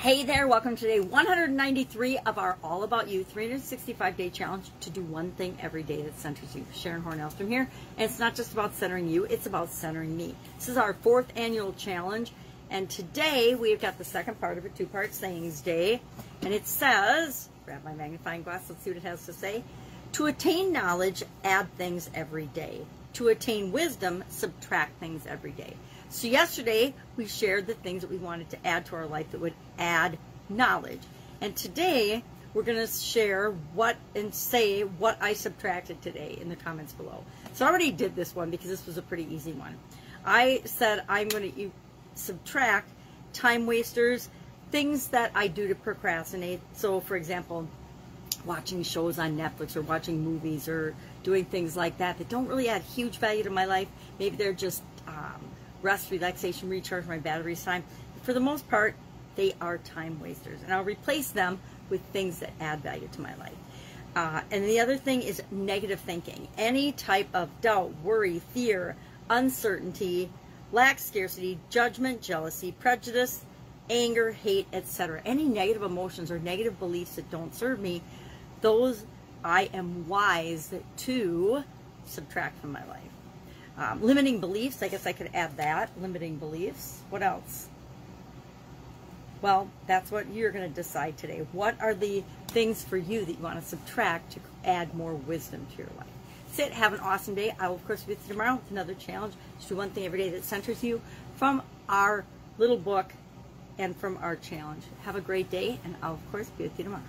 Hey there, welcome to day 193 of our All About You 365 day challenge to do one thing every day that centers you. Sharon Horne-Ellstrom here, and it's not just about centering you, it's about centering me. This is our fourth annual challenge, and today we've got the second part of a two part sayings day, and it says, grab my magnifying glass, let's see what it has to say. To attain knowledge, add things every day. To attain wisdom, subtract things every day. So yesterday we shared the things that we wanted to add to our life that would add knowledge. And today we're going to share what and say what I subtracted today in the comments below. So I already did this one because this was a pretty easy one. I said I'm going to subtract time wasters, things that I do to procrastinate. So for example, watching shows on Netflix or watching movies or doing things like that that don't really add huge value to my life. Maybe they're just um, rest, relaxation, recharge my batteries time. For the most part, they are time wasters. And I'll replace them with things that add value to my life. Uh, and the other thing is negative thinking. Any type of doubt, worry, fear, uncertainty, lack, scarcity, judgment, jealousy, prejudice, anger, hate, etc. Any negative emotions or negative beliefs that don't serve me, those I am wise to subtract from my life. Um, limiting beliefs, I guess I could add that. Limiting beliefs. What else? Well, that's what you're going to decide today. What are the things for you that you want to subtract to add more wisdom to your life? Sit, have an awesome day. I will, of course, be with you tomorrow with another challenge. Just do one thing every day that centers you from our little book and from our challenge. Have a great day, and I'll, of course, be with you tomorrow.